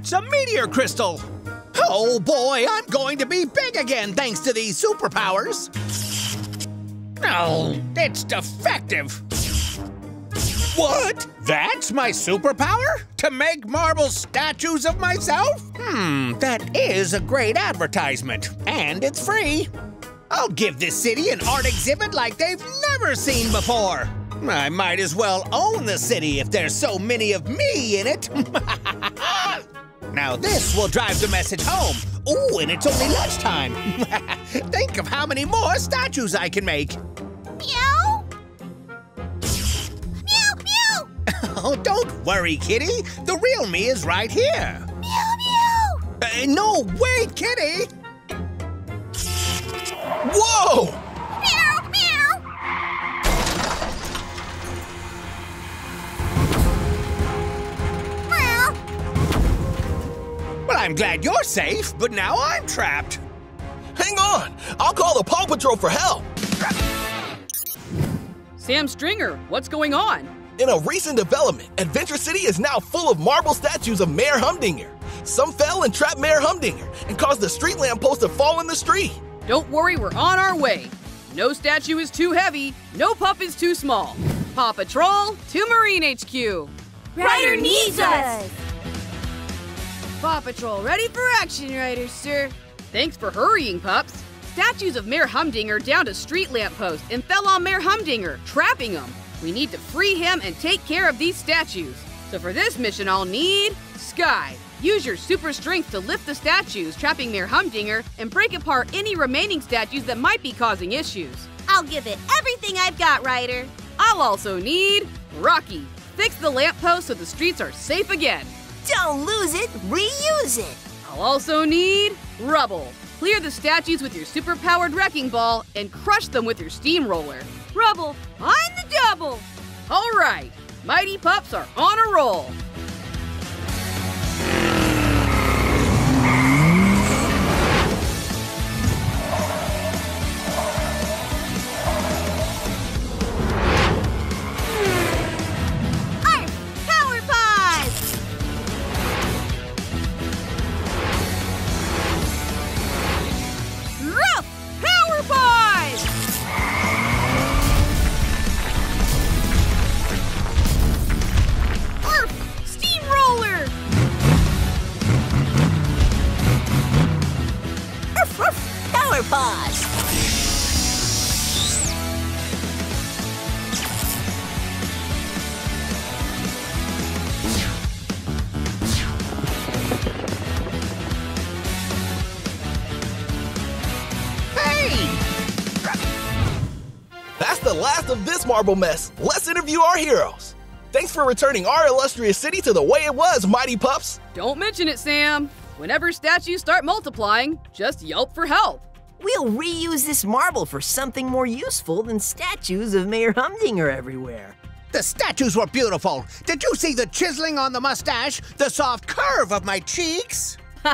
That's a meteor crystal. Oh boy, I'm going to be big again thanks to these superpowers. No, it's defective. What? That's my superpower? To make marble statues of myself? Hmm, that is a great advertisement. And it's free. I'll give this city an art exhibit like they've never seen before. I might as well own the city if there's so many of me in it. now this will drive the message home. Ooh, and it's only lunchtime. Think of how many more statues I can make. Meow. Meow, meow. Oh, don't worry, Kitty. The real me is right here. Meow, meow. Uh, no, wait, Kitty. Whoa! I'm glad you're safe, but now I'm trapped. Hang on! I'll call the Paw Patrol for help! Sam Stringer, what's going on? In a recent development, Adventure City is now full of marble statues of Mayor Humdinger. Some fell and trapped Mayor Humdinger and caused the street lamp post to fall in the street. Don't worry, we're on our way. No statue is too heavy, no pup is too small. Paw Patrol to Marine HQ. Ryder needs us. Paw Patrol, ready for action, Ryder, sir. Thanks for hurrying, pups. Statues of Mayor Humdinger downed a street lamppost and fell on Mayor Humdinger, trapping him. We need to free him and take care of these statues. So for this mission, I'll need Sky. Use your super strength to lift the statues trapping Mayor Humdinger and break apart any remaining statues that might be causing issues. I'll give it everything I've got, Ryder. I'll also need Rocky. Fix the lamppost so the streets are safe again. Don't lose it, reuse it. I'll also need Rubble. Clear the statues with your super-powered wrecking ball and crush them with your steamroller. Rubble, on the double. All right, Mighty Pups are on a roll. Arf! Power Paws! Hey! That's the last of this marble mess. Let's interview our heroes. Thanks for returning our illustrious city to the way it was, Mighty Pups. Don't mention it, Sam. Whenever statues start multiplying, just yelp for help. We'll reuse this marble for something more useful than statues of Mayor Humdinger everywhere. The statues were beautiful. Did you see the chiseling on the mustache? The soft curve of my cheeks?